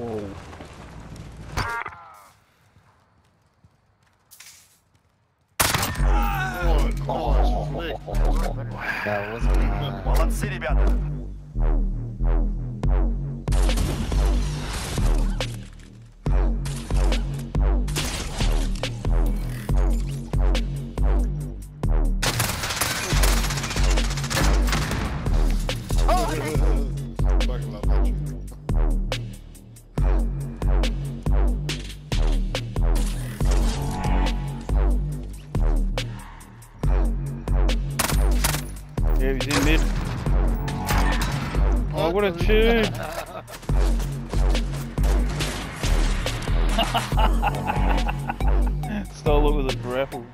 Воу. Да, вот. Молодцы, ребята. Погнали. Yeah, he's in mid. Oh, what a tune! Stole it with a grapple.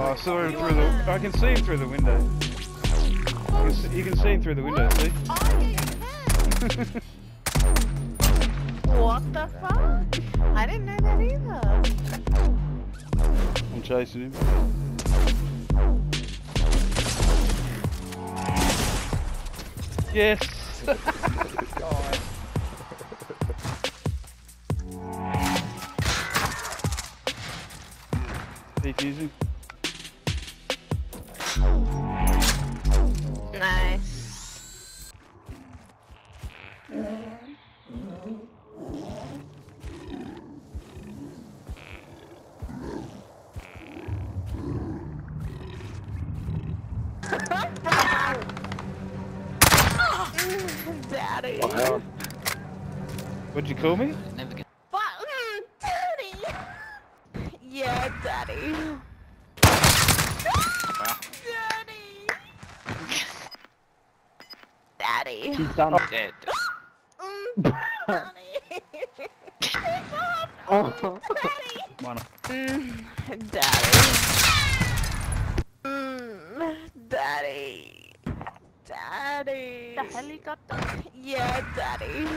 Oh, I saw him through the. I can see him through the window. You can see, you can see him through the window. See? Yeah, you can. what the fuck? I didn't know that either. I'm chasing him. Yes. Defusing. Daddy. What'd you call me? But, mm, Daddy. Yeah, Daddy. Daddy. Daddy. He's done. Dead. Daddy. Oh. Daddy. One. Mm, Daddy. Mm, Daddy. Daddy. The helicopter. Yeah, Daddy.